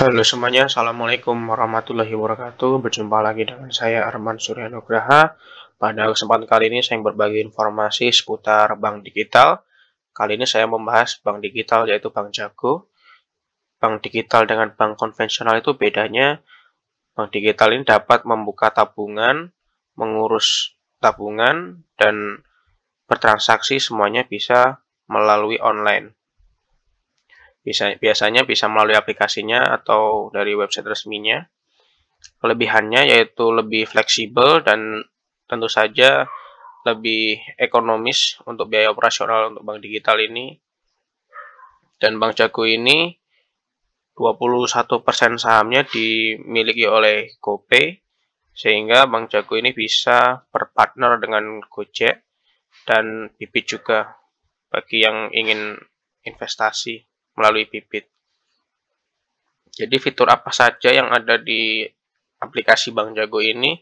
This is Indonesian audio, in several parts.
Halo semuanya, Assalamualaikum warahmatullahi wabarakatuh. Berjumpa lagi dengan saya Arman Suryanugraha Pada kesempatan kali ini saya berbagi informasi seputar bank digital. Kali ini saya membahas bank digital yaitu Bank Jago. Bank digital dengan bank konvensional itu bedanya Bank digital ini dapat membuka tabungan, mengurus tabungan, dan bertransaksi semuanya bisa melalui online bisa biasanya bisa melalui aplikasinya atau dari website resminya. Kelebihannya yaitu lebih fleksibel dan tentu saja lebih ekonomis untuk biaya operasional untuk bank digital ini. Dan Bank Jago ini 21% sahamnya dimiliki oleh GoPay sehingga Bank Jago ini bisa berpartner dengan Gojek dan Bibit juga bagi yang ingin investasi melalui Pipit. Jadi fitur apa saja yang ada di aplikasi Bank Jago ini?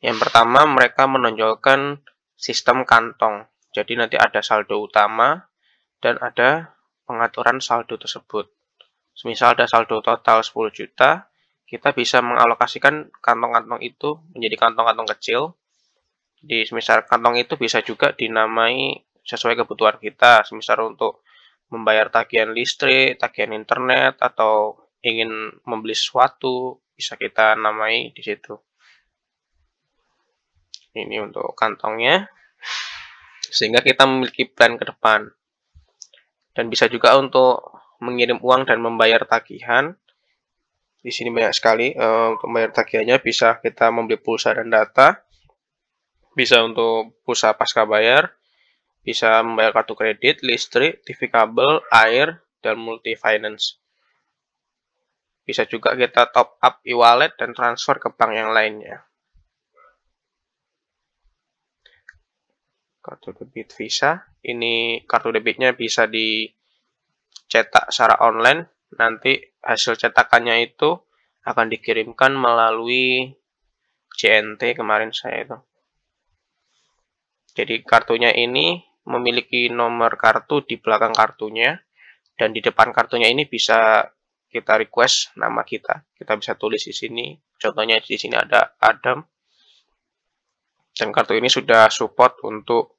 Yang pertama, mereka menonjolkan sistem kantong. Jadi nanti ada saldo utama dan ada pengaturan saldo tersebut. Misal ada saldo total 10 juta, kita bisa mengalokasikan kantong-kantong itu menjadi kantong-kantong kecil. Di misal kantong itu bisa juga dinamai sesuai kebutuhan kita, misal untuk membayar tagihan listrik, tagihan internet, atau ingin membeli sesuatu, bisa kita namai di situ. Ini untuk kantongnya. Sehingga kita memiliki plan ke depan. Dan bisa juga untuk mengirim uang dan membayar tagihan. Di sini banyak sekali uh, untuk membayar tagihannya bisa kita membeli pulsa dan data. Bisa untuk pulsa pasca bayar, bisa membayar kartu kredit, listrik, TV kabel, air, dan multi finance. Bisa juga kita top up e-wallet dan transfer ke bank yang lainnya. Kartu debit Visa, ini kartu debitnya bisa dicetak secara online. Nanti hasil cetakannya itu akan dikirimkan melalui JNT kemarin saya itu. Jadi kartunya ini memiliki nomor kartu di belakang kartunya dan di depan kartunya ini bisa kita request nama kita. Kita bisa tulis di sini. Contohnya di sini ada Adam. Dan kartu ini sudah support untuk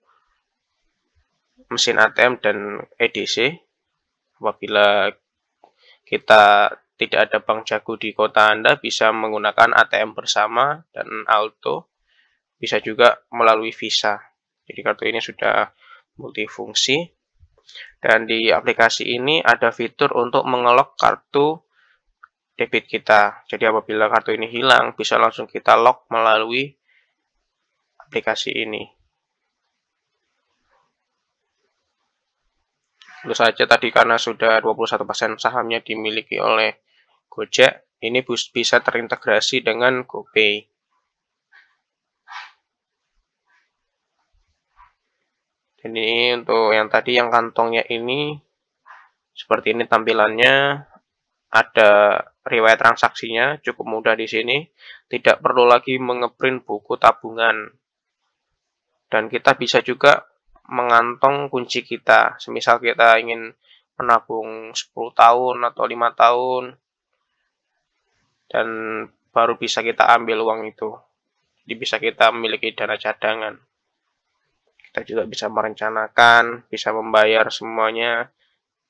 mesin ATM dan EDC. Apabila kita tidak ada bank jago di kota Anda, bisa menggunakan ATM bersama dan Alto. Bisa juga melalui Visa. Jadi kartu ini sudah multifungsi. Dan di aplikasi ini ada fitur untuk mengelok kartu debit kita. Jadi apabila kartu ini hilang, bisa langsung kita lock melalui aplikasi ini. Tentu saja tadi karena sudah 21% sahamnya dimiliki oleh Gojek, ini bisa terintegrasi dengan GoPay. Jadi untuk yang tadi yang kantongnya ini seperti ini tampilannya. Ada riwayat transaksinya cukup mudah di sini. Tidak perlu lagi mengeprint buku tabungan. Dan kita bisa juga mengantong kunci kita. Semisal kita ingin menabung 10 tahun atau 5 tahun dan baru bisa kita ambil uang itu. Jadi bisa kita memiliki dana cadangan kita juga bisa merencanakan, bisa membayar semuanya.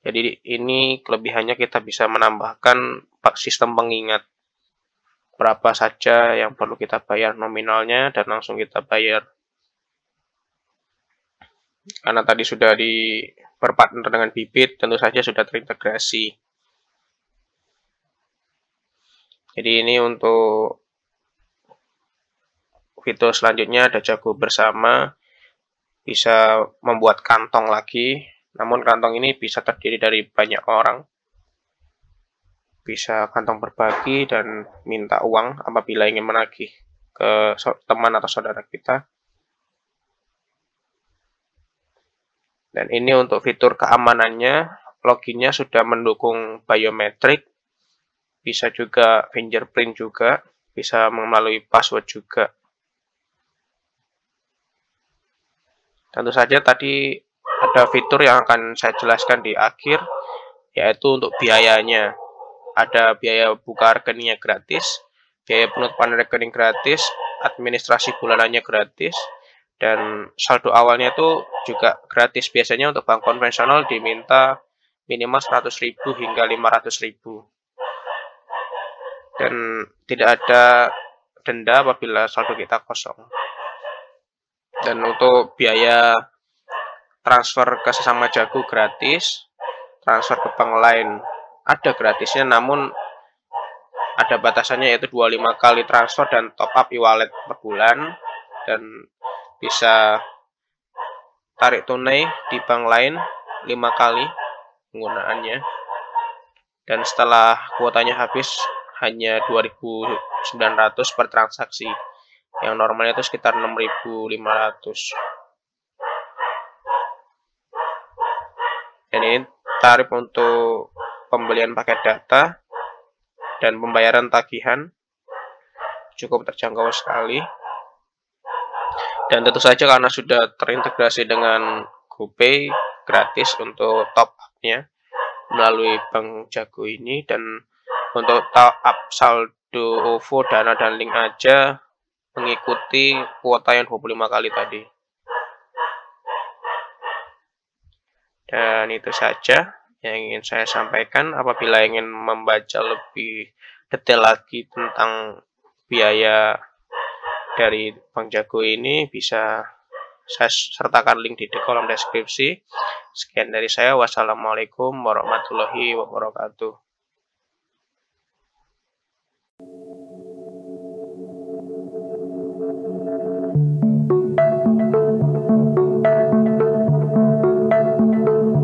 Jadi ini kelebihannya kita bisa menambahkan sistem pengingat berapa saja yang perlu kita bayar nominalnya dan langsung kita bayar. Karena tadi sudah di berpartner dengan Bibit, tentu saja sudah terintegrasi. Jadi ini untuk fitur selanjutnya ada jago bersama bisa membuat kantong lagi, namun kantong ini bisa terdiri dari banyak orang. Bisa kantong berbagi dan minta uang apabila ingin menagih ke teman atau saudara kita. Dan ini untuk fitur keamanannya, loginnya sudah mendukung biometrik, bisa juga fingerprint juga, bisa melalui password juga. Tentu saja tadi ada fitur yang akan saya jelaskan di akhir, yaitu untuk biayanya. Ada biaya buka rekeningnya gratis, biaya penutupan rekening gratis, administrasi bulanannya gratis, dan saldo awalnya itu juga gratis. Biasanya untuk bank konvensional diminta minimal 100.000 hingga 500.000. Dan tidak ada denda apabila saldo kita kosong. Dan untuk biaya transfer ke sesama jago gratis, transfer ke bank lain ada gratisnya namun ada batasannya yaitu 25 kali transfer dan top up e-wallet per bulan dan bisa tarik tunai di bank lain 5 kali penggunaannya. Dan setelah kuotanya habis hanya 2.900 per transaksi yang normalnya itu sekitar 6.500 dan ini tarif untuk pembelian paket data dan pembayaran tagihan cukup terjangkau sekali. Dan tentu saja karena sudah terintegrasi dengan GoPay gratis untuk top up-nya melalui Bank Jago ini. Dan untuk top up saldo OVO, Dana dan Link aja mengikuti kuota yang 25 kali tadi. Dan itu saja yang ingin saya sampaikan. Apabila ingin membaca lebih detail lagi tentang biaya dari Bank Jago ini, bisa saya sertakan link di kolom deskripsi. Sekian dari saya. Wassalamualaikum warahmatullahi wabarakatuh.